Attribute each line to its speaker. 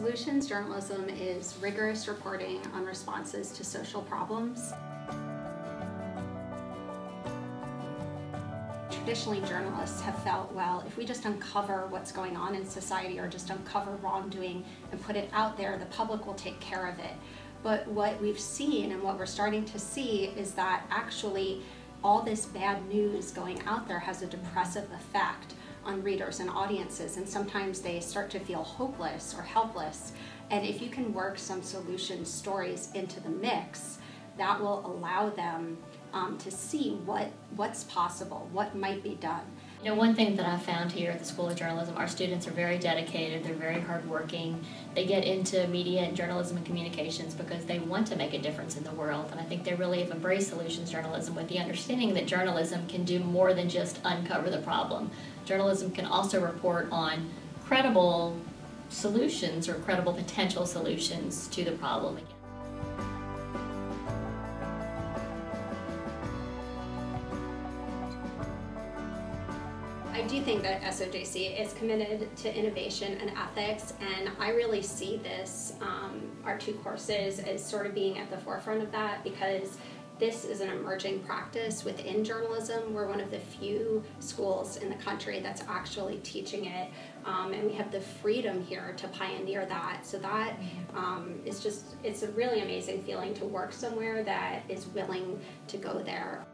Speaker 1: Solutions journalism is rigorous reporting on responses to social problems. Traditionally, journalists have felt, well, if we just uncover what's going on in society or just uncover wrongdoing and put it out there, the public will take care of it. But what we've seen and what we're starting to see is that actually all this bad news going out there has a depressive effect on readers and audiences and sometimes they start to feel hopeless or helpless. And if you can work some solution stories into the mix that will allow them um, to see what what's possible what might be done
Speaker 2: you know, one thing that I found here at the School of Journalism, our students are very dedicated, they're very hardworking. They get into media and journalism and communications because they want to make a difference in the world. And I think they really have embraced solutions journalism with the understanding that journalism can do more than just uncover the problem. Journalism can also report on credible solutions or credible potential solutions to the problem.
Speaker 1: I do think that SOJC is committed to innovation and ethics, and I really see this, um, our two courses, as sort of being at the forefront of that because this is an emerging practice within journalism. We're one of the few schools in the country that's actually teaching it, um, and we have the freedom here to pioneer that. So that um, is just, it's a really amazing feeling to work somewhere that is willing to go there.